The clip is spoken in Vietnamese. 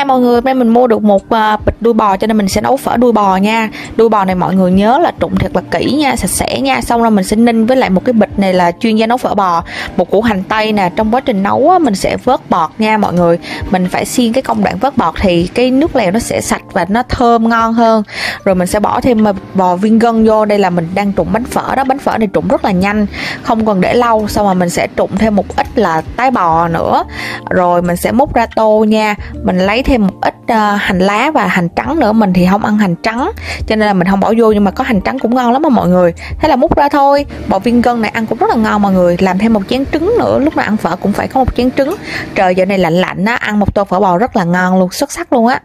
hai mọi người bên mình mua được một uh, bịch đuôi bò cho nên mình sẽ nấu phở đuôi bò nha. Đuôi bò này mọi người nhớ là trụng thật là kỹ nha sạch sẽ nha. Xong rồi mình sẽ ninh với lại một cái bịch này là chuyên gia nấu phở bò. Một củ hành tây nè trong quá trình nấu á, mình sẽ vớt bọt nha mọi người. Mình phải xiên cái công đoạn vớt bọt thì cái nước lèo nó sẽ sạch và nó thơm ngon hơn. Rồi mình sẽ bỏ thêm à, bò viên gân vô. Đây là mình đang trụng bánh phở đó. Bánh phở này trụng rất là nhanh không cần để lâu. Xong rồi mình sẽ trụng thêm một ít là tái bò nữa. Rồi mình sẽ múc ra tô nha. Mình lấy thêm một ít uh, hành lá và hành trắng nữa. Mình thì không ăn hành trắng cho nên là mình không bỏ vô nhưng mà có hành trắng cũng ngon lắm mà mọi người. Thế là múc ra thôi. Bò viên gân này ăn cũng rất là ngon mọi người. Làm thêm một chén trứng nữa lúc nào ăn phở cũng phải có một chén trứng. Trời giờ này lạnh lạnh á ăn một tô phở bò rất là ngon luôn xuất sắc luôn á.